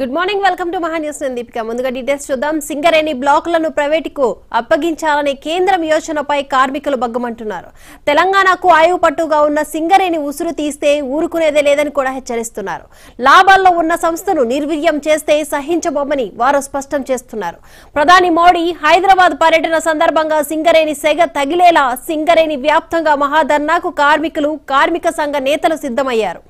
Good morning welcome to Maha news నేను దీపిక. ముందుగా details చూద్దాం. సింగరేణి బ్లాకులను ప్రైవేటుకు అప్పగించాలనే కేంద్రం యోచనపై కార్మికులు బగ్గమంటున్నారు తెలంగాణకు ఆయువు పట్టుగా ఉన్న సింగరేణి ఉసురు తీస్తే ఊరుకునేదే లేదని కూడా హెచ్చరిస్తున్నారు. లాభాల్లో ఉన్న సంస్థను నిర్వీర్యం చేస్తే సహించబోమని వారు స్పష్టం చేస్తున్నారు. ప్రధాని మోడీ హైదరాబాద్ పర్యటన సందర్భంగా సింగరేణి సెగ తగిలేలా సింగరేణి వ్యాప్తంగా మహాధర్నాకు కార్మికులు కార్మిక సంఘ నేతలు సిద్ధమయ్యారు.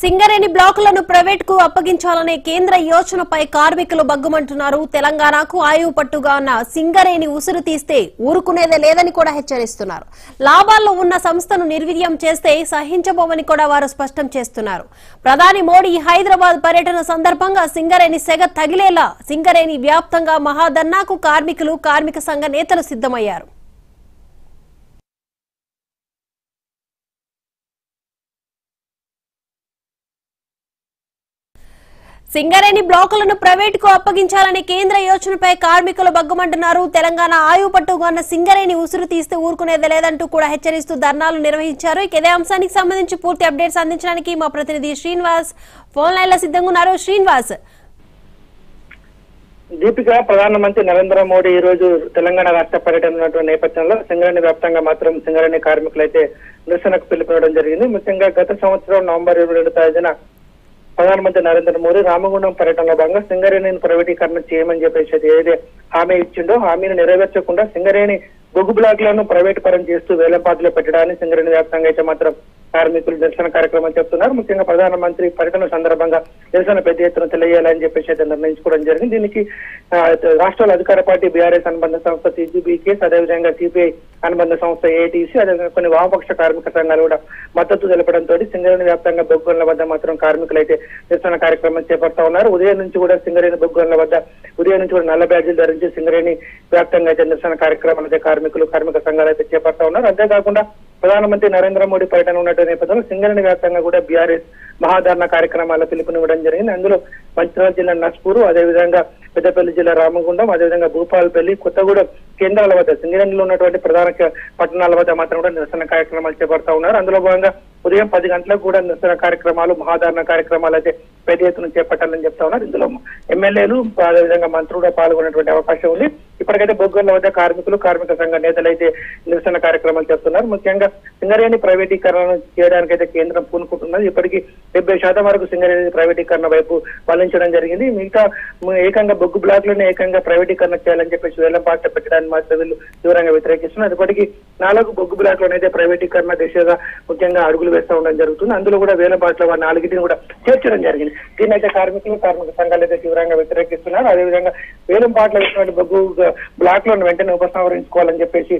సింగరేణి బ్లాకులను ప్రైవేట్కు అప్పగించాలనే కేంద్ర యోచనపై కార్మికులు బగ్గుమంటున్నారు తెలంగాణకు ఆయువు పట్టుగా ఉన్న సింగరేణి ఉసురు తీస్తే ఊరుకునేదే లేదని కూడా హెచ్చరిస్తున్నారు. లాభాల్లో ఉన్న సంస్థను నిర్వీర్యం చేస్తే సహించబోమని కూడా వారు స్పష్టం చేస్తున్నారు. ప్రధాని మోడీ హైదరాబాద్ పర్యటన సందర్భంగా సింగరేణి సెగ తగిలేలా సింగరేణి వ్యాప్తంగా మహాధర్నాకు కార్మికులు కార్మిక సంఘ నేతలు సిద్ధమయ్యారు. సింగరేణి బ్లాకులను ప్రైవేట్కు అప్పగించాలనే కేంద్ర యోచనపై కార్మికులు బగ్గుమంటున్నారు. తెలంగాణ ఆయువు పట్టుగా ఉన్న సింగరేణి ఉసురు తీస్తే ఊరుకునేది లేదంటూ కూడా హెచ్చరిస్తూ ధర్నాలు నిర్వహించారు. ఇక ఇదే అంశానికి సంబంధించి పూర్తి అప్డేట్స్ అందించడానికి మా ప్రతినిధి శ్రీనివాస్ ఫోన్ లైన్లో సిద్ధంగా ఉన్నారు. శ్రీనివాస్. దీపిక ప్రధానమంత్రి నరేంద్ర మోడీ ఈ రోజు తెలంగాణ రాష్ట్ర పర్యటన నేపథ్యంలో సింగరేణి వ్యాప్తంగా మాత్రం సింగరేణి కార్మికులైతే నిరసనకు పిలుపునడం జరిగింది. ముఖ్యంగా గత సంవత్సరం నవంబర్ ఇరవై రెండు తేదీన ప్రధానమంత్రి నరేంద్ర మోడీ రామగుండం పర్యటనలో భాగంగా సింగరేణిని ప్రైవేటీకరణ చేయమని చెప్పేసి ఏదైతే హామీ ఇచ్చిండో హామీని నెరవేర్చకుండా సింగరేణి బొగ్గు బ్లాక్లను ప్రైవేట్ పరం చేస్తూ వేలంపాట్లో పెట్టడాన్ని సింగరేణి వ్యాప్తంగా అయితే మాత్రం కార్మికులు నిరసన కార్యక్రమం చెప్తున్నారు ముఖ్యంగా ప్రధానమంత్రి పర్యటన సందర్భంగా నిరసన పెద్ద ఎత్తున తెలియాలని చెప్పేసి అయితే నిర్ణయించుకోవడం జరిగింది. దీనికి రాష్ట్రాల అధికార పార్టీ బీఆర్ఎస్ అనుబంధ సంస్థ టీజీబీకేస్ అదేవిధంగా సిపిఐ అనుబంధ సంస్థ ఏటీసీ అదేవిధంగా కొన్ని వామపక్ష కార్మిక సంఘాలు కూడా మద్దతు తెలపడంతో సింగరేణి వ్యాప్తంగా బొగ్గుల వద్ద మాత్రం కార్మికులు అయితే నిరసన కార్యక్రమం చేపడతా ఉన్నారు. ఉదయం నుంచి కూడా సింగరేణి బొగ్గుల వద్ద ఉదయం నుంచి కూడా నల్ల బ్యాడ్జీలు ధరించి సింగరేణి వ్యాప్తంగా అయితే నిరసన కార్యక్రమాలు అయితే కార్మికులు కార్మిక సంఘాలు అయితే చేపడతా ఉన్నారు. అంతేకాకుండా ప్రధానమంత్రి నరేంద్ర మోడీ పర్యటన ఉన్నటువంటి నేపథ్యంలో సింగరేణి వ్యాప్తంగా కూడా బీఆర్ఎస్ మహాధారణ కార్యక్రమాల పిలుపునివ్వడం జరిగింది. అందులో మంచిర్యాల జిల్లా నస్పూరు అదేవిధంగా పెద్దపల్లి జిల్లా రామగుండం అదేవిధంగా భూపాలపల్లి కొత్తగూడెం కేంద్రాల వద్ద సింగరేణిలో ఉన్నటువంటి ప్రధాన పట్టణాల వద్ద మాత్రం కూడా నిరసన కార్యక్రమాలు చేపడతా ఉన్నారు. అందులో భాగంగా ఉదయం పది గంటలకు కూడా నిరసన కార్యక్రమాలు మహాధారణ కార్యక్రమాలు అయితే పెద్ద ఎత్తున చేపట్టాలని చెప్తా ఉన్నారు. ఇందులో ఎమ్మెల్యేలు అదేవిధంగా మంత్రులు పాల్గొనేటువంటి అవకాశం ఉంది. ఇప్పటికైతే బొగ్గర్ల వద్ద కార్మికులు కార్మిక సంఘ నేతలు అయితే నిరసన కార్యక్రమాలు చేస్తున్నారు. ముఖ్యంగా సింగరేణి ప్రైవేటీకరణ చేయడానికి అయితే కేంద్రం పూనుకుంటున్నది. ఇప్పటికీ డెబ్బై శాతం వరకు సింగరేణి ప్రైవేటీకరణ వైపు పాలించడం జరిగింది. మిగతా ఏకంగా బొగ్గు బ్లాక్లను ఏకంగా ప్రైవేటీకరణ చేయాలని చెప్పేసి వేలంపాట పెట్టడానికి మాత్రం వీళ్ళు తీవ్రంగా వ్యతిరేకిస్తున్నారు. ఇప్పటికీ నాలుగు బొగ్గు బ్లాక్లను అయితే ప్రైవేటీకరణ దిశగా ముఖ్యంగా అడుగులు వేస్తూ ఉండడం జరుగుతుంది. అందులో కూడా వేల పాటల వారి నాలుగిటిని కూడా చేర్చడం జరిగింది. దీన్నైతే అయితే కార్మికులు కార్మిక సంఘాలు అయితే తీవ్రంగా వ్యతిరేకిస్తున్నారు అదేవిధంగా వేలం పాటలు వేసినటువంటి బొగ్గు బ్లాక్లను వెంటనే ఉపసంహరించుకోవాలని చెప్పేసి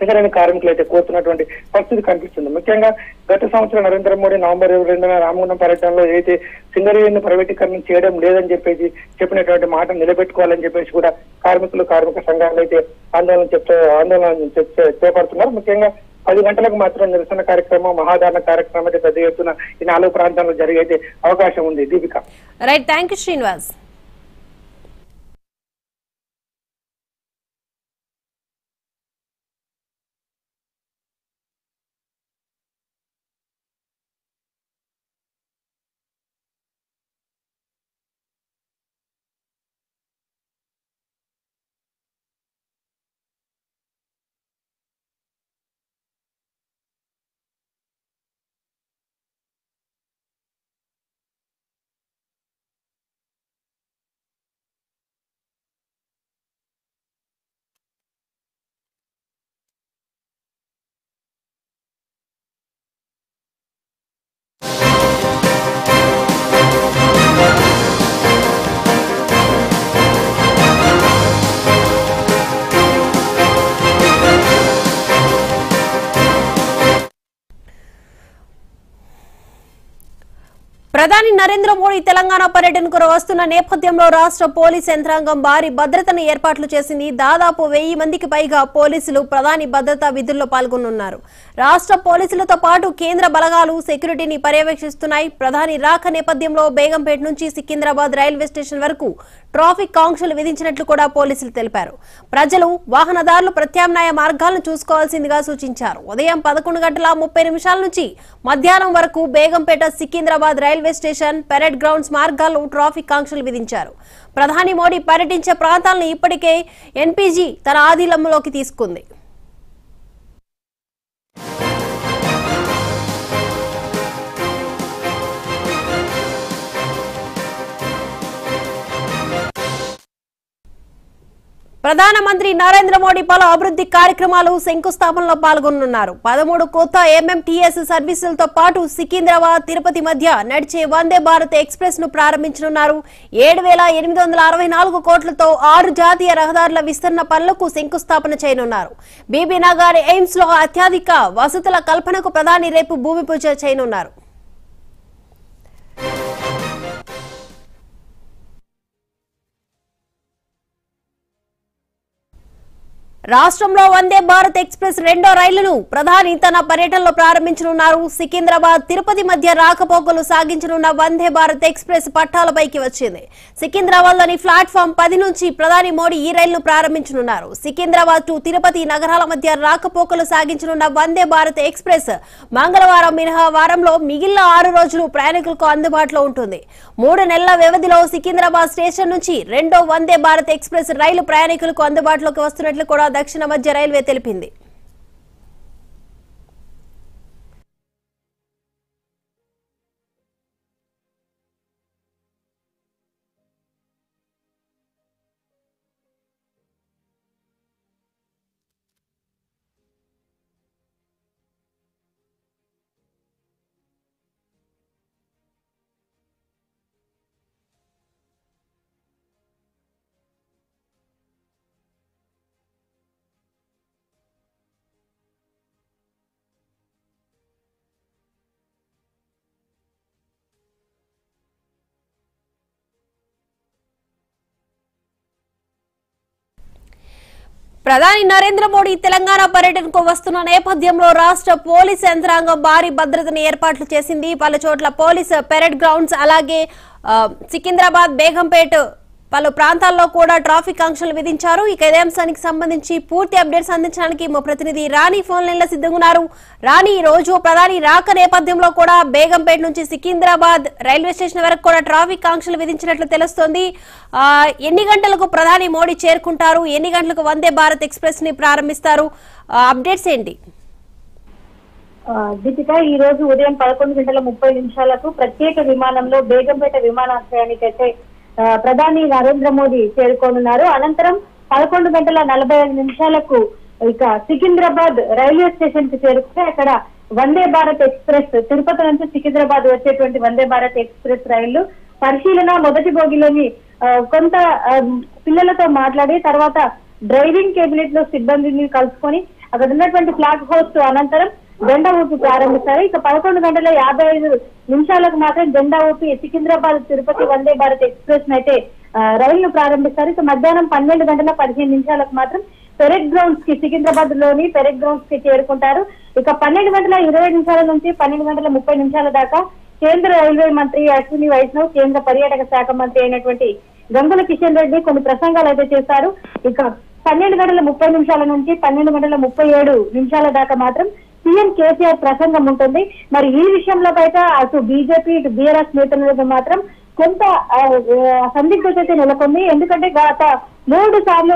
సింగరేణి కార్మికులు అయితే కోరుతున్నటువంటి పరిస్థితి కనిపిస్తుంది. ముఖ్యంగా గత సంవత్సరం నరేంద్ర మోడీ నవంబర్ ఇరవై రెండున రామగుండం పర్యటనలో ఏదైతే సింగరేణిని ప్రైవేటీకరణ చేయడం లేదని చెప్పేసి చెప్పినటువంటి మాట నిలబెట్టుకోవాలని చెప్పేసి కూడా కార్మికులు కార్మిక సంఘాలు అయితే ఆందోళన చెప్తే ఆందోళన చేపడుతున్నారు. ముఖ్యంగా పది గంటలకు మాత్రం నిరసన కార్యక్రమం మహాదారణ కార్యక్రమం పెద్ద ఎత్తున ఈ నాలుగు ప్రాంతాల్లో జరిగే అవకాశం ఉంది. Deepika. Right thank you Srinivas ప్రధాని నరేంద్ర మోడీ తెలంగాణ పర్యటనకు వస్తున్న నేపథ్యంలో రాష్ట్ర పోలీస్ యంత్రాంగం భారీ భద్రతను ఏర్పాట్లు చేసింది. దాదాపు వెయ్యి మందికి పైగా పోలీసులు ప్రధాని భద్రతా విధుల్లో పాల్గొనున్నారు. రాష్ట్ర పోలీసులతో పాటు కేంద్ర బలగాలు సెక్యూరిటీని పర్యవేక్షిస్తున్నాయి. ప్రధాని రాక నేపథ్యంలో బేగంపేట నుంచి సికింద్రాబాద్ రైల్వే స్టేషన్ వరకు ట్రాఫిక్ ఆంక్షలు విధించినట్లు కూడా పోలీసులు తెలిపారు. ప్రజలు వాహనదారులు ప్రత్యామ్నాయ మార్గాలను చూసుకోవాల్సిందిగా సూచించారు. ఉదయం పదకొండు గంటల ముప్పై నిమిషాల నుంచి మధ్యాహ్నం వరకు Begumpet Secunderabad railway station parade grounds మార్గాల్లో ట్రాఫిక్ ఆంక్షలు విధించారు. ప్రధాని మోడీ పర్యటించే ప్రాంతాలను ఇప్పటికే ఎన్పీజీ తన ఆధీనంలోకి తీసుకుంది. ప్రధానమంత్రి నరేంద్ర మోడీ పలు అభివృద్ధి కార్యక్రమాలు శంకుస్థాపనలో పాల్గొనున్నారు పదమూడు కొత్త ఎంఎంటీఎస్ సర్వీసులతో పాటు సికింద్రాబాద్ తిరుపతి మధ్య నడిచే వందే భారత్ ఎక్స్ప్రెస్ను ప్రారంభించనున్నారు. ఏడు వేల ఎనిమిది వందల అరవై నాలుగు కోట్లతో ఆరు జాతీయ రహదారుల విస్తరణ పనులకు శంకుస్థాపన చేయనున్నారు. బీబీ నగర్ ఎయిమ్స్లో అత్యధిక వసతుల కల్పనకు ప్రధాని రేపు భూమి పూజ చేయనున్నారు. రాష్ట్రంలో వందే భారత్ ఎక్స్ప్రెస్ రెండో రైలును ప్రధాని తన పర్యటనలో ప్రారంభించనున్నారు. సికింద్రాబాద్ తిరుపతి మధ్య రాకపోకలు సాగించనున్న వందే భారత్ ఎక్స్ప్రెస్ పట్టాలపైకి వచ్చింది. సికింద్రాబాద్లోని ప్లాట్ఫామ్ పది నుంచి ప్రధాని మోడీ ఈ రైలును ప్రారంభించనున్నారు. సికింద్రాబాద్ టు తిరుపతి నగరాల మధ్య రాకపోకలు సాగించనున్న వందే భారత్ ఎక్స్ప్రెస్ మంగళవారం మినహా వారంలో మిగిలిన ఆరు రోజులు ప్రయాణికులకు అందుబాటులో ఉంటుంది. మూడు నెలల వ్యవధిలో సికింద్రాబాద్ స్టేషన్ నుంచి రెండో వందే భారత్ ఎక్స్ప్రెస్ రైలు ప్రయాణికులకు అందుబాటులోకి వస్తున్నట్లు కూడా దక్షిణ మధ్య రైల్వే తెలిపింది. ప్రధాని నరేంద్ర మోడీ తెలంగాణ పర్యటనకు వస్తున్న నేపథ్యంలో రాష్ట్ర పోలీస్ యంత్రాంగం భారీ భద్రతను ఏర్పాట్లు చేసింది. పలు చోట్ల పోలీస్ పెరడ్ గ్రౌండ్స్ అలాగే సికింద్రాబాద్ బేగంపేట్ పలు ప్రాంతాల్లో కూడా ట్రాఫిక్ ఆంక్షలు విధించారు. ఇక ఇదే అంశానికి సంబంధించి పూర్తి అప్డేట్స్ అందించడానికి మా ప్రతినిధి రాణి ఫోన్ లైన్లో సిద్ధంగా ఉన్నారు రాణి ఈ రోజు ప్రధాని రాక నేపథ్యంలో కూడా బేగంపేట నుంచి సికింద్రాబాద్ రైల్వే స్టేషన్ వరకు కూడా ట్రాఫిక్ ఆంక్షలు విధించినట్లు తెలుస్తోంది. ఎన్ని గంటలకు ప్రధాని మోడీ చేరుకుంటారు? ఎన్ని గంటలకు వందే భారత్ ఎక్స్ప్రెస్ని ప్రారంభిస్తారు అప్డేట్స్ ఏంటి? దీపిక ఈ రోజు ఉదయం పదకొండు గంటల ముప్పై నిమిషాలకు ప్రత్యేక విమానంలో బేగంపేట విమానాశ్రయానికి అయితే ప్రధాని నరేంద్ర మోదీ చేరుకోనున్నారు. అనంతరం పదకొండు గంటల నలభై ఐదు నిమిషాలకు ఇక సికింద్రాబాద్ రైల్వే స్టేషన్కి చేరుకుంటే అక్కడ వందే భారత్ ఎక్స్ప్రెస్ తిరుపతి నుంచి సికింద్రాబాద్ వచ్చేటువంటి వందే భారత్ ఎక్స్ప్రెస్ రైళ్ళు పరిశీలన మొదటి బోగిలోని కొంత పిల్లలతో మాట్లాడి తర్వాత డ్రైవింగ్ కేబినెట్లో సిబ్బందిని కలుసుకొని అక్కడ ఉన్నటువంటి ఫ్లాగ్ హోస్ట్ అనంతరం జెండా ఊపి ప్రారంభిస్తారు. ఇక పదకొండు గంటల యాభై ఐదు నిమిషాలకు మాత్రం జెండా ఊపి సికింద్రాబాద్ తిరుపతి వందే భారత్ ఎక్స్ప్రెస్ అయితే రైళ్ళు రైలును ప్రారంభిస్తారు. ఇక మధ్యాహ్నం పన్నెండు గంటల పదిహేను నిమిషాలకు మాత్రం పెరెడ్ గ్రౌండ్స్కి సికింద్రాబాద్లోని పెరెడ్ గ్రౌండ్స్కి చేరుకుంటారు. ఇక పన్నెండు గంటల ఇరవై నిమిషాల నుంచి పన్నెండు గంటల ముప్పై నిమిషాల దాకా కేంద్ర రైల్వే మంత్రి అశ్విని వైష్ణవ్ కేంద్ర పర్యాటక శాఖ మంత్రి అయినటువంటి గంగుల కిషన్ రెడ్డి కొన్ని ప్రసంగాలు అయితే చేశారు ఇక పన్నెండు గంటల ముప్పై నిమిషాల నుంచి పన్నెండు గంటల ముప్పై ఏడు నిమిషాల దాకా మాత్రం సీఎం కేసీఆర్ ప్రసంగం ఉంటుంది. మరి ఈ విషయంలో అయితే అటు బీజేపీ ఇటు బీఆర్ఎస్ నేతల మాత్రం కొంత సందిగ్ధత అయితే నెలకొంది. ఎందుకంటే గత మూడు సార్లు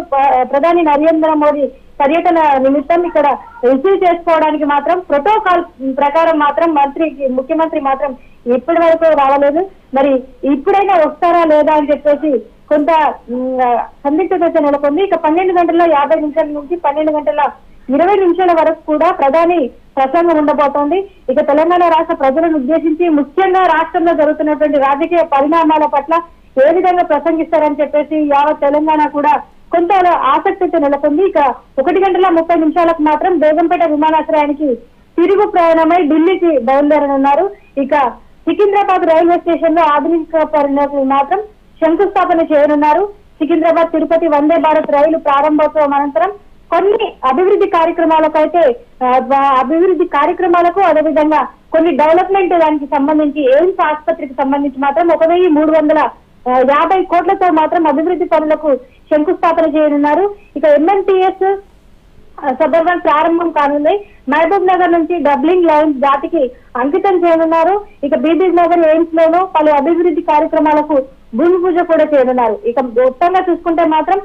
ప్రధాని నరేంద్ర మోదీ పర్యటన నిమిత్తం ఇక్కడ రిసీవ్ చేసుకోవడానికి మాత్రం ప్రోటోకాల్ ప్రకారం మాత్రం మంత్రి ముఖ్యమంత్రి మాత్రం ఇప్పటి వరకు రావలేదు మరి ఇప్పుడైనా వస్తారా లేదా అని చెప్పేసి కొంత సందిగ్ధత అయితే నెలకొంది. ఇక పన్నెండు గంటల యాభై నిమిషాల నుంచి పన్నెండు గంటల ఇరవై నిమిషాల వరకు కూడా ప్రధాని ప్రసంగం ఉండబోతోంది. ఇక తెలంగాణ రాష్ట్ర ప్రజలను ఉద్దేశించి ముఖ్యంగా రాష్ట్రంలో జరుగుతున్నటువంటి రాజకీయ పరిణామాల పట్ల ఏ విధంగా ప్రసంగిస్తారని చెప్పేసి యావత్ తెలంగాణ కూడా కొంత ఆసక్తితో నెలకొంది. ఇక ఒకటి గంటల ముప్పై నిమిషాలకు మాత్రం బేగంపేట విమానాశ్రయానికి తిరుగు ప్రయాణమై ఢిల్లీకి బయలుదేరనున్నారు. ఇక సికింద్రాబాద్ రైల్వే స్టేషన్లో ఆధునిక పరిణతులు మాత్రం శంకుస్థాపన చేయనున్నారు. సికింద్రాబాద్ తిరుపతి వందే భారత్ రైలు ప్రారంభోత్సవం అనంతరం కొన్ని అభివృద్ధి కార్యక్రమాలకైతే అయితే అభివృద్ధి కార్యక్రమాలకు అదేవిధంగా కొన్ని డెవలప్మెంట్ దానికి సంబంధించి ఎయిమ్స్ ఆసుపత్రికి సంబంధించి మాత్రం ఒక వెయ్యి మూడు వందల యాభై కోట్లతో మాత్రం అభివృద్ధి పనులకు శంకుస్థాపన చేయనున్నారు. ఇక ఎంఎన్టీఎస్ సబర్బన్ ప్రారంభం కానుంది. మహబూబ్ నగర్ నుంచి డబ్లింగ్ లైన్స్ జాతికి అంకితం చేయనున్నారు. ఇక బీబీ నగర్ ఎయిమ్స్ లోను పలు అభివృద్ధి కార్యక్రమాలకు భూమి పూజ కూడా చేయనున్నారు. ఇక మొత్తంగా చూసుకుంటే మాత్రం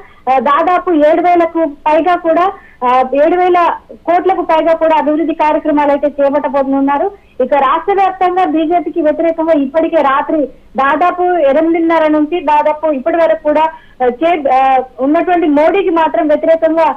దాదాపు ఏడు వేలకు పైగా కూడా ఆ, ఏడు వేల కోట్లకు పైగా కూడా అభివృద్ధి కార్యక్రమాలు అయితే చేపట్టబోతున్నారు. ఇక రాష్ట్ర వ్యాప్తంగా బీజేపీకి వ్యతిరేకంగా ఇప్పటికే రాత్రి దాదాపు ఎనిమిదిన్నర నుంచి దాదాపు ఇప్పటి వరకు కూడా చే ఉన్నటువంటి మోడీకి మాత్రం వ్యతిరేకంగా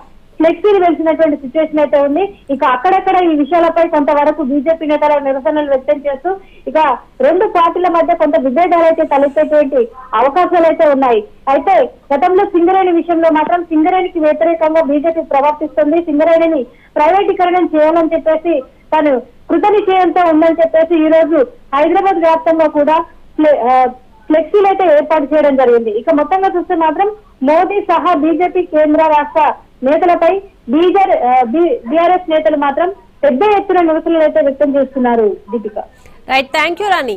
ఫ్లెక్సీలు వెలిసినటువంటి సిచ్యువేషన్ అయితే ఉంది. ఇక అక్కడక్కడ ఈ విషయాలపై కొంతవరకు బీజేపీ నేతల నిరసనలు వ్యక్తం చేస్తూ ఇక రెండు పార్టీల మధ్య కొంత విభేదాలు అయితే తలెత్తేటువంటి అవకాశాలు అయితే ఉన్నాయి. అయితే గతంలో సింగరేణి విషయంలో మాత్రం సింగరేణికి వ్యతిరేకంగా బీజేపీ ప్రవర్తిస్తుంది. సింగరేణిని ప్రైవేటీకరణం చేయాలని చెప్పేసి తను కృత నిశ్చయంతో ఉందని చెప్పేసి ఈ రోజు హైదరాబాద్ వ్యాప్తంగా కూడా ఫ్లె- ఆ, ఫ్లెక్సీలు అయితే ఏర్పాటు చేయడం జరిగింది. ఇక మొత్తంగా చూస్తే మాత్రం మోదీ సహా బీజేపీ కేంద్ర రాష్ట్ర నేతలపై బీజర్ బీఆర్ఎస్ నేతలు మాత్రం పెద్ద ఎత్తున నిరసనలు అయితే వ్యక్తం చేస్తున్నారు Deepika. Right thank you Rani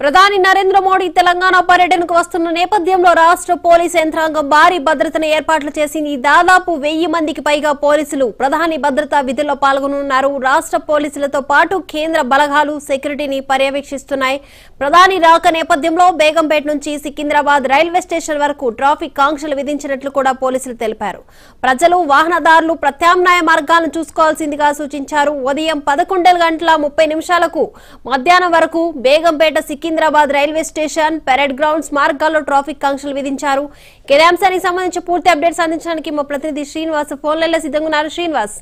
ప్రధాని నరేంద్ర మోడీ తెలంగాణ పర్యటనకు వస్తున్న నేపథ్యంలో రాష్ట్ర పోలీస్ యంత్రాంగం భారీ భద్రతను ఏర్పాట్లు చేసింది. దాదాపు వెయ్యి మందికి పైగా పోలీసులు ప్రధాని భద్రతా విధుల్లో పాల్గొనున్నారు. రాష్ట్ర పోలీసులతో పాటు కేంద్ర బలగాలు సెక్యూరిటీని పర్యవేక్షిస్తున్నాయి. ప్రధాని రాక నేపథ్యంలో బేగంపేట నుంచి సికింద్రాబాద్ రైల్వే స్టేషన్ వరకు ట్రాఫిక్ ఆంక్షలు విధించినట్లు కూడా పోలీసులు తెలిపారు. ప్రజలు వాహనదారులు ప్రత్యామ్నాయ మార్గాలను చూసుకోవాల్సిందిగా సూచించారు. ఉదయం పదకొండు గంటల ముప్పై నిమిషాలకు మధ్యాహ్నం వరకు Begumpet Secunderabad railway station parade grounds మార్గాల్లో ట్రాఫిక్ ఆంక్షలు విధించారు. ఇదే అంశానికి సంబంధించి పూర్తి అప్డేట్స్ అందించడానికి మా ప్రతినిధి శ్రీనివాస్ ఫోన్ సిద్ధంగా ఉన్నారు శ్రీనివాస్.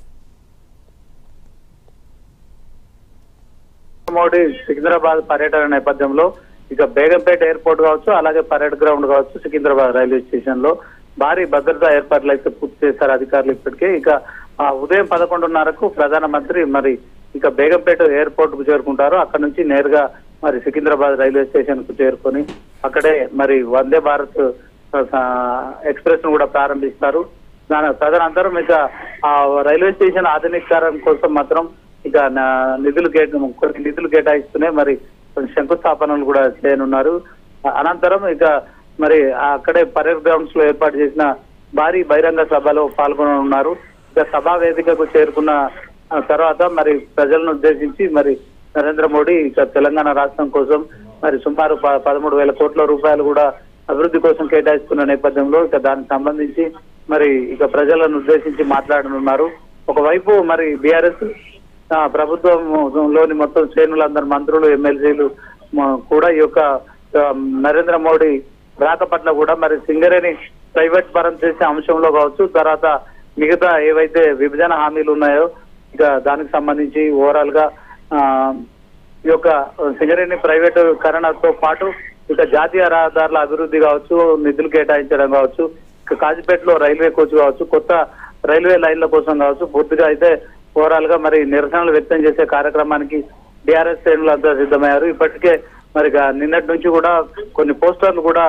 మోడీ సికింద్రాబాద్ పర్యటన నేపథ్యంలో ఇక బేగంపేట ఎయిర్పోర్ట్ కావచ్చు అలాగే పరేడ్ గ్రౌండ్ కావచ్చు సికింద్రాబాద్ రైల్వే స్టేషన్లో భారీ భద్రతా ఏర్పాట్లు అయితే పూర్తి చేశారు అధికారులు ఇప్పటికే. ఇక ఉదయం పదకొండున్నరకు ప్రధానమంత్రి మరి ఇక బేగంపేట ఎయిర్పోర్ట్కు చేరుకుంటారు. అక్కడ నుంచి నేరుగా మరి సికింద్రాబాద్ రైల్వే స్టేషన్కు చేరుకొని అక్కడే మరి వందే భారత్ ఎక్స్ప్రెస్ను కూడా ప్రారంభిస్తారు. దాని తదనంతరం ఇక ఆ రైల్వే స్టేషన్ ఆధునీకరణ కోసం మాత్రం ఇక నిధులు కేట కొన్ని నిధులు కేటాయిస్తూనే మరి కొన్ని శంకుస్థాపనలు కూడా చేయనున్నారు. అనంతరం ఇక మరి అక్కడే పరేడ్ గ్రౌండ్స్లో ఏర్పాటు చేసిన భారీ బహిరంగ సభలో పాల్గొననున్నారు. ఇక సభా వేదికకు చేరుకున్న తర్వాత మరి ప్రజలను ఉద్దేశించి మరి నరేంద్ర మోడీ ఇక తెలంగాణ రాష్ట్రం కోసం మరి సుమారు ప- పదమూడు వేల కోట్ల రూపాయలు కూడా అభివృద్ధి కోసం కేటాయిస్తున్న నేపథ్యంలో ఇక దానికి సంబంధించి మరి ఇక ప్రజలను ఉద్దేశించి మాట్లాడనున్నారు. ఒకవైపు మరి బీఆర్ఎస్ ప్రభుత్వంలోని మొత్తం శ్రేణులందరూ మంత్రులు ఎమ్మెల్సీలు కూడా ఈ యొక్క నరేంద్ర మోడీ రాక పట్ల కూడా మరి సింగరేణి ప్రైవేట్ పరం చేసే అంశంలో కావచ్చు తర్వాత మిగతా ఏవైతే విభజన హామీలు ఉన్నాయో ఇక దానికి సంబంధించి ఓవరాల్గా ఈ యొక్క సింగరేణి ప్రైవేటు కరణతో పాటు ఇక జాతీయ రహదారుల అభివృద్ధి కావచ్చు నిధులు కేటాయించడం కావచ్చు కాజీపేటలో రైల్వే కోచ్ కావచ్చు కొత్త రైల్వే లైన్ల కోసం కావచ్చు పూర్తిగా అయితే ఓవరాల్గా మరి నిరసనలు వ్యక్తం చేసే కార్యక్రమానికి డిఆర్ఎస్ శ్రేణులు అంతా సిద్ధమయ్యారు. ఇప్పటికే మరి నిన్నటి నుంచి కూడా కొన్ని పోస్టర్లు కూడా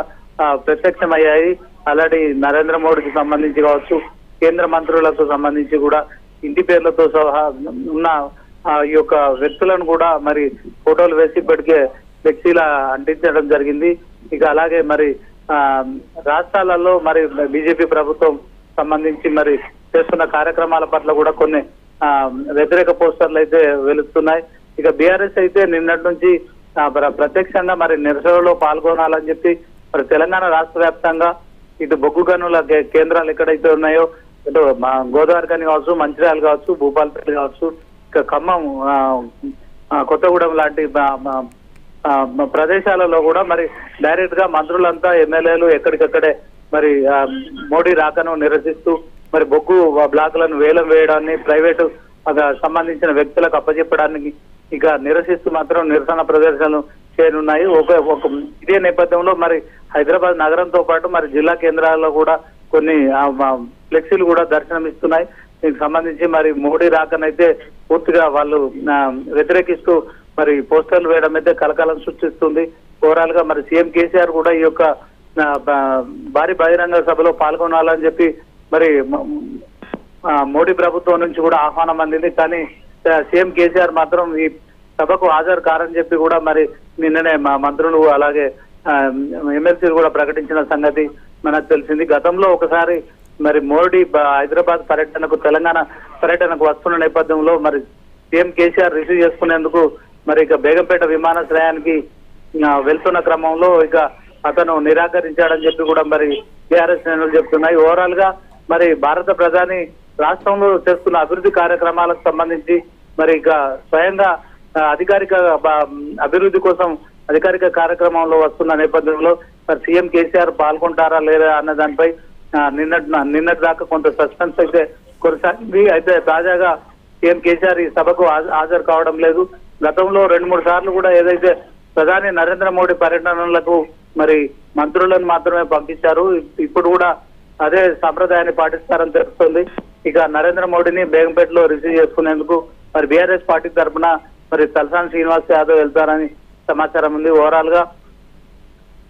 ప్రత్యక్షమయ్యాయి. అలాంటి నరేంద్ర మోడీకి సంబంధించి కావచ్చు కేంద్ర మంత్రులకు సంబంధించి కూడా ఇంటి పేర్లతో సహా ఉన్న ఈ యొక్క వ్యక్తులను కూడా మరి ఫోటోలు వేసి ఇప్పటికే వ్యక్తిలా అంటించడం జరిగింది. ఇక అలాగే మరి ఆ, రాష్ట్రాలలో మరి బీజేపీ ప్రభుత్వం సంబంధించి మరి చేస్తున్న కార్యక్రమాల పట్ల కూడా కొన్ని ఆ, వ్యతిరేక పోస్టర్లు అయితే వెలుస్తున్నాయి ఇక బీఆర్ఎస్ అయితే నిన్నటి నుంచి ప్రత్యక్షంగా మరి నిరసనలో పాల్గొనాలని చెప్పి మరి తెలంగాణ రాష్ట్ర వ్యాప్తంగా ఇటు బొగ్గు గనుల కేంద్రాలు ఎక్కడైతే ఉన్నాయో ఇటు గోదావరి కానీ కావచ్చు మంచిర్యాల కావచ్చు భూపాలపల్లి కావచ్చు ఖమ్మం ఆ, కొత్తగూడెం లాంటి ప్రదేశాలలో కూడా మరి డైరెక్ట్గా మంత్రులంతా ఎమ్మెల్యేలు ఎక్కడికక్కడే మరి ఆ, మోడీ రాకను నిరసిస్తూ మరి బొగ్గు బ్లాకులను వేలం వేయడాన్ని ప్రైవేటు సంబంధించిన వ్యక్తులకు అప్పచెప్పడానికి ఇక నిరసిస్తూ మాత్రం నిరసన ప్రదర్శనలు చేయనున్నాయి. ఒక ఒక ఇదే నేపథ్యంలో మరి హైదరాబాద్ నగరంతో పాటు మరి జిల్లా కేంద్రాల్లో కూడా కొన్ని ఆ, ఫ్లెక్సీలు కూడా దర్శనమిస్తున్నాయి. దీనికి సంబంధించి మరి మోడీ రాకనైతే పూర్తిగా వాళ్ళు వ్యతిరేకిస్తూ మరి పోస్టర్లు వేయడం అయితే కలకాలం సృష్టిస్తుంది. ఓవరాల్గా మరి సీఎం కేసీఆర్ కూడా ఈ యొక్క భారీ బహిరంగ సభలో పాల్గొనాలని చెప్పి మరి మోడీ ప్రభుత్వం నుంచి కూడా ఆహ్వానం అందింది. కానీ సీఎం కేసీఆర్ మాత్రం ఈ సభకు హాజరు కారని చెప్పి కూడా మరి నిన్ననే మా మంత్రులు అలాగే ఎమ్మెల్సీలు కూడా ప్రకటించిన సంగతి మనకు తెలిసింది. గతంలో ఒకసారి మరి మోడీ హైదరాబాద్ పర్యటనకు తెలంగాణ పర్యటనకు వస్తున్న నేపథ్యంలో మరి సీఎం కేసీఆర్ రిసీవ్ చేసుకునేందుకు మరి ఇక బేగంపేట విమానాశ్రయానికి వెళ్తున్న క్రమంలో ఇక అతను నిరాకరించాడని చెప్పి కూడా మరి టీఆర్ఎస్ శ్రేణులు చెప్తున్నాయి. ఓవరాల్గా మరి భారత ప్రధాని రాష్ట్రంలో చేస్తున్న అభివృద్ధి కార్యక్రమాలకు సంబంధించి మరి ఇక స్వయంగా అధికారిక అభివృద్ధి కోసం అధికారిక కార్యక్రమంలో వస్తున్న నేపథ్యంలో మరి సీఎం కేసీఆర్ పాల్గొంటారా లేదా అన్న దానిపై నిన్నటి నిన్నటి దాకా కొంత సస్పెన్స్ అయితే కొనసాగింది. అయితే తాజాగా సీఎం కేసీఆర్ ఈ సభకు హాజరు కావడం లేదు. గతంలో రెండు మూడు సార్లు కూడా ఏదైతే ప్రధాని నరేంద్ర మోడీ పర్యటనలకు మరి మంత్రులను మాత్రమే పంపించారు. ఇప్పుడు కూడా అదే సంప్రదాయాన్ని పాటిస్తారని తెలుస్తుంది. ఇక నరేంద్ర మోడీని బేగంపేటలో రిసీవ్ చేసుకునేందుకు మరి బీఆర్ఎస్ పార్టీ తరఫున మరి తలసాని శ్రీనివాస్ యాదవ్ వెళ్తారని సమాచారం ఉంది. ఓవరాల్గా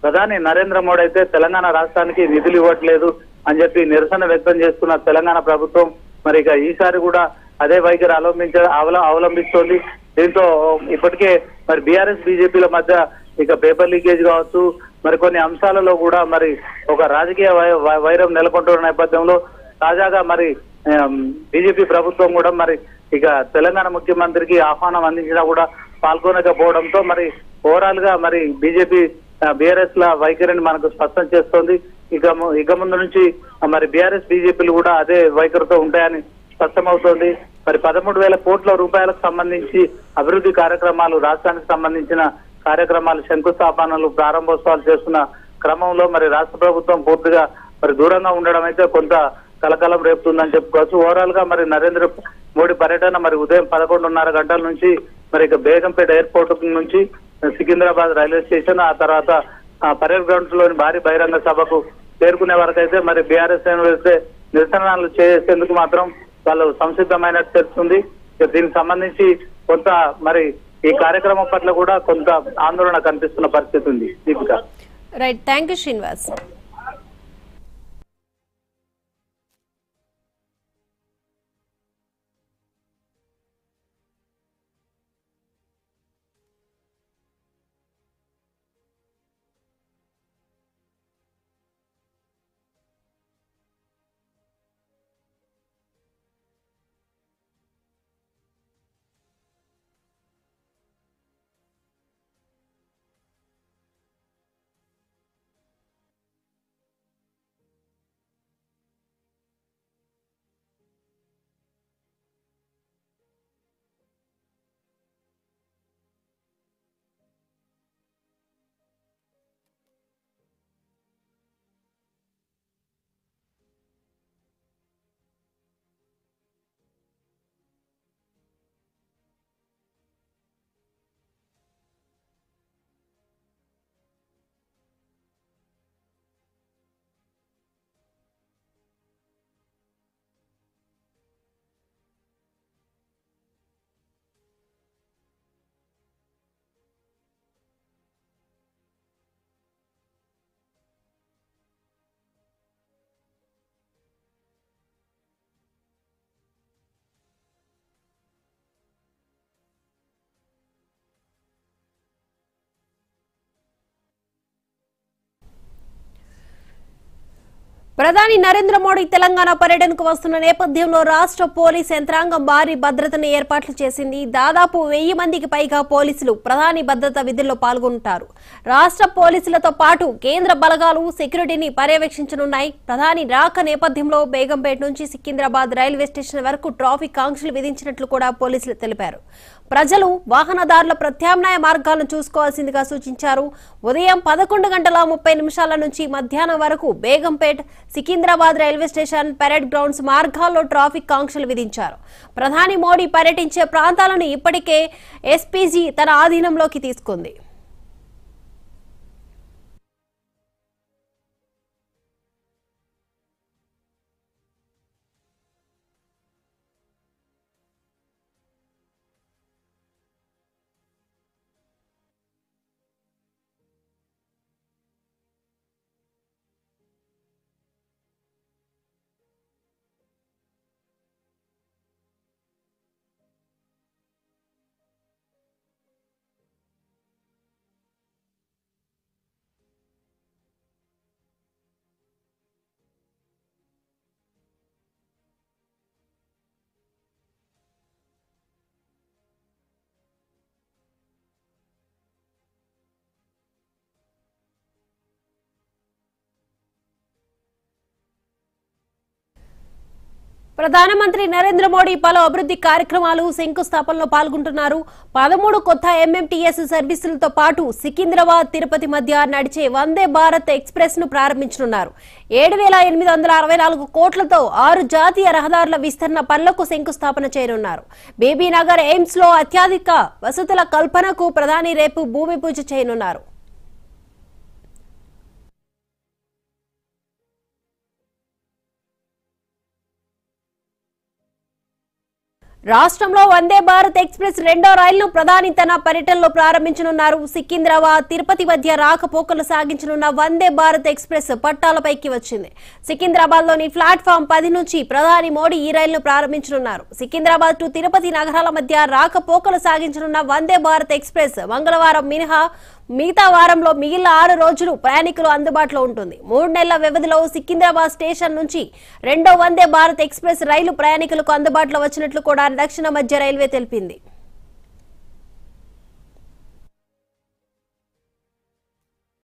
ప్రధాని నరేంద్ర మోడీ అయితే తెలంగాణ రాష్ట్రానికి నిధులు ఇవ్వట్లేదు. అని చెప్పి నిరసన వ్యక్తం చేస్తున్న తెలంగాణ ప్రభుత్వం మరి ఇక ఈసారి కూడా అదే వైఖరి అవలంబించ అవల- అవలంబిస్తోంది. దీంతో ఇప్పటికే మరి బీఆర్ఎస్ బీజేపీల మధ్య ఇక పేపర్ లీకేజ్ కావచ్చు మరి కొన్ని అంశాలలో కూడా మరి ఒక రాజకీయ వై- వైరం నెలకొంటున్న నేపథ్యంలో తాజాగా మరి బీజేపీ ప్రభుత్వం కూడా మరి ఇక తెలంగాణ ముఖ్యమంత్రికి ఆహ్వానం అందించినా కూడా పాల్గొనకపోవడంతో మరి ఓవరాల్గా మరి బీజేపీ బీఆర్ఎస్ ల వైఖరిని మనకు స్పష్టం చేస్తోంది. ఇక ఇక ముందు నుంచి మరి బీఆర్ఎస్ బీజేపీలు కూడా అదే వైఖరితో ఉంటాయని స్పష్టమవుతోంది. మరి పదమూడు వేల కోట్ల రూపాయలకు సంబంధించి అభివృద్ధి కార్యక్రమాలు రాష్ట్రానికి సంబంధించిన కార్యక్రమాలు శంకుస్థాపనలు ప్రారంభోత్సవాలు చేస్తున్న క్రమంలో మరి రాష్ట్ర ప్రభుత్వం పూర్తిగా మరి దూరంగా ఉండడం అయితే కొంత కలకలం రేపుతుందని చెప్పుకోవచ్చు. ఓవరాల్గా మరి నరేంద్ర మోడీ పర్యటన మరి ఉదయం పదకొండున్నర గంటల నుంచి మరి ఇక బేగంపేట ఎయిర్పోర్ట్ నుంచి సికింద్రాబాద్ రైల్వే స్టేషన్ ఆ తర్వాత పరేడ్ గ్రౌండ్స్లోని భారీ బహిరంగ సభకు చేరుకునే వరకు అయితే మరి బీఆర్ఎస్ వేస్తే నిరసనలు చేసేందుకు మాత్రం వాళ్ళు సంసిద్ధమైనట్టు తెలుస్తుంది దీనికి సంబంధించి కొంత మరి ఈ కార్యక్రమం పట్ల కూడా కొంత ఆందోళన కనిపిస్తున్న పరిస్థితి ఉంది Deepika. Right thank you Srinivas ప్రధాని నరేంద్ర మోడీ తెలంగాణ పర్యటనకు వస్తున్న నేపథ్యంలో రాష్ట్ర పోలీస్ యంత్రాంగం భారీ భద్రతను ఏర్పాట్లు చేసింది. దాదాపు వెయ్యి మందికి పైగా పోలీసులు ప్రధాని భద్రత విధుల్లో పాల్గొంటారు. రాష్ట్ర పోలీసులతో పాటు కేంద్ర బలగాలు సెక్యూరిటీని పర్యవేక్షించనున్నాయి. ప్రధాని రాక నేపథ్యంలో బేగంపేట నుంచి సికింద్రాబాద్ రైల్వే స్టేషన్ వరకు ట్రాఫిక్ ఆంక్షలు విధించినట్లు కూడా పోలీసులు తెలిపారు. ప్రజలు వాహనదారుల ప్రత్యామ్నాయ మార్గాలను చూసుకోవాల్సిందిగా సూచించారు. ఉదయం పదకొండు గంటల ముప్పై నిమిషాల నుంచి మధ్యాహ్నం వరకు Begumpet Secunderabad railway station parade grounds మార్గాల్లో ట్రాఫిక్ ఆంక్షలు విధించారు. ప్రధాని మోడీ పర్యటించే ప్రాంతాలను ఇప్పటికే ఎస్పీజీ తన ఆధీనంలోకి తీసుకుంది. ప్రధానమంత్రి నరేంద్ర మోడీ పలు అభివృద్ధి కార్యక్రమాలు శంకుస్థాపనలో పాల్గొంటున్నారు. పదమూడు కొత్త ఎంఎంటీఎస్ సర్వీసులతో పాటు సికింద్రాబాద్ తిరుపతి మధ్య నడిచే వందే భారత్ ఎక్స్ప్రెస్ను ప్రారంభించనున్నారు. ఏడు వేల ఎనిమిది వందల అరవై నాలుగు కోట్లతో ఆరు జాతీయ రహదారుల విస్తరణ పనులకు శంకుస్థాపన చేయనున్నారు. బేబీనగర్ ఎయిమ్స్లో అత్యధిక వసతుల కల్పనకు ప్రధాని రేపు భూమి పూజ చేయనున్నారు. రాష్ట్రంలో వందే భారత్ ఎక్స్ప్రెస్ రెండో రైలును ప్రధాని తన పర్యటనలో ప్రారంభించనున్నారు. సికింద్రాబాద్ తిరుపతి మధ్య రాకపోకలు సాగించనున్న వందే భారత్ ఎక్స్ప్రెస్ పట్టాలపైకి వచ్చింది. సికింద్రాబాద్లోని ప్లాట్ఫామ్ పది నుంచి ప్రధాని మోడీ ఈ రైలును ప్రారంభించనున్నారు. సికింద్రాబాద్ టు తిరుపతి నగరాల మధ్య రాకపోకలు సాగించనున్న వందే భారత్ ఎక్స్ప్రెస్ మంగళవారం మినహా మిగతా వారంలో మిగిలిన ఆరు రోజులు ప్రయాణికులు అందుబాటులో ఉంటుంది. మూడు నెలల వ్యవధిలో సికింద్రాబాద్ స్టేషన్ నుంచి రెండో వందే భారత్ ఎక్స్ప్రెస్ రైలు ప్రయాణికులకు అందుబాటులో వచ్చినట్లు కూడా దక్షిణ మధ్య రైల్వే తెలిపింది.